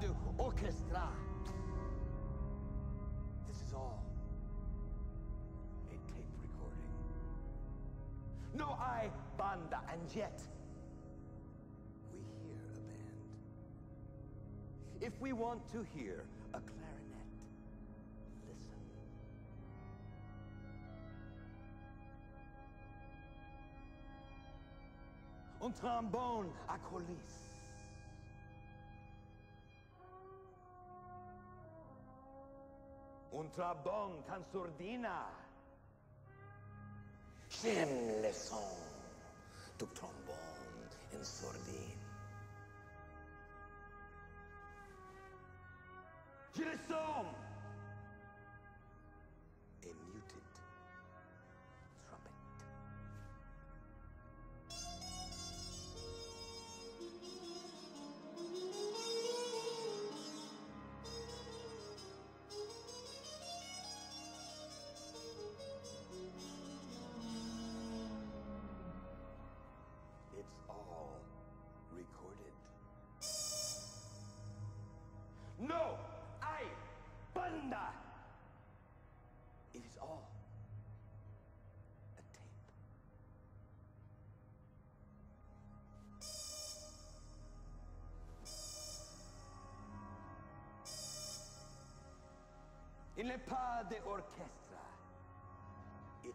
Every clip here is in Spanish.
de orchestra. This is all a tape recording. No I banda, and yet we hear a band. If we want to hear a clarinet, listen. Un trombone a colis. Un trombone can sordina. J'aime le son du trombone en sordine. Il n'est pas d'orchestre. It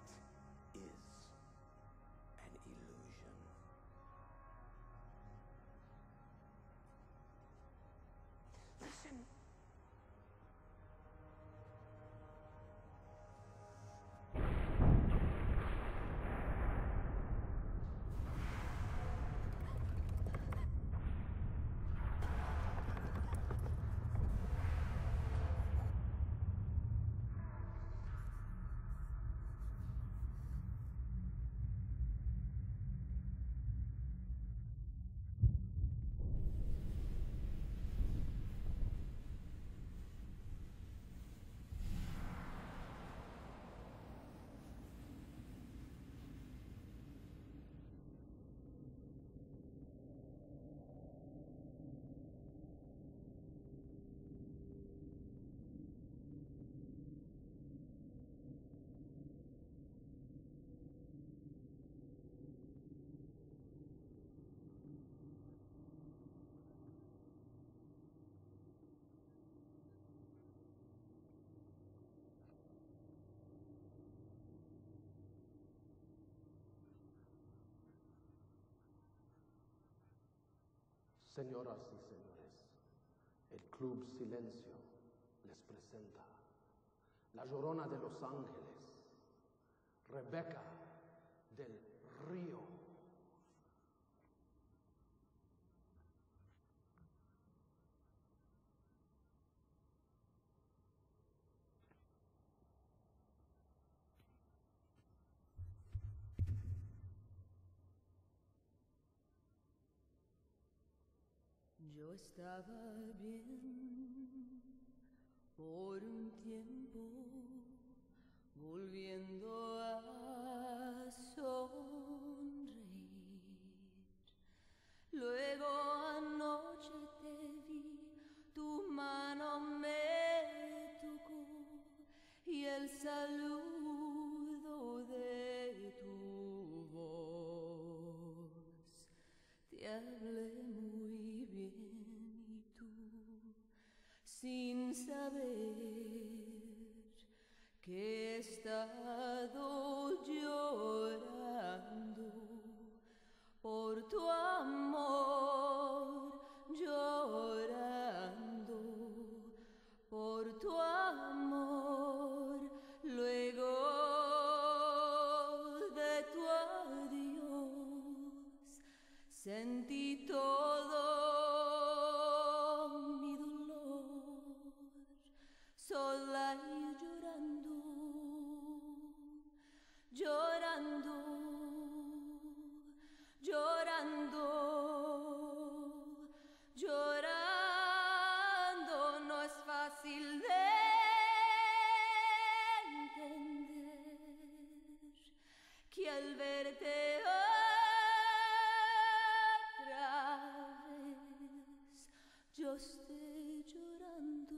Señoras y señores, el Club Silencio les presenta La Llorona de los Ángeles, Rebeca del Río. Yo estaba bien por un tiempo, volviendo a estado llorando por tu amor, llorando por tu amor, luego de tu adiós sentí todo mi dolor, sola y llorando, llorando, llorando, llorando, no es fácil de entender que al verte otra vez yo estoy llorando.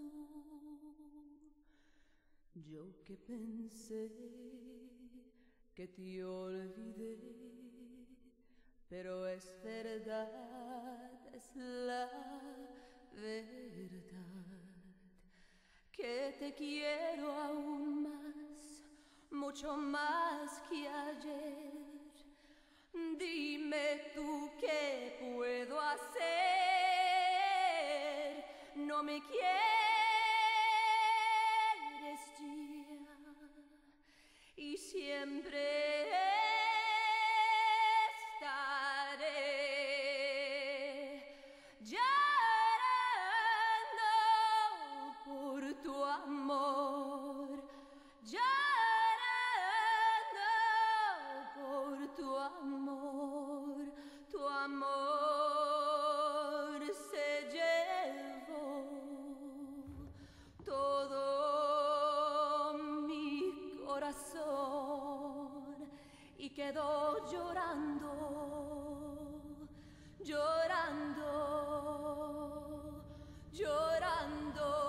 Yo que pensé que te olvidé, pero es verdad, es la verdad, que te quiero aún más, mucho más que ayer. Dime tú qué puedo hacer, no me quieres sto llorando, llorando, llorando.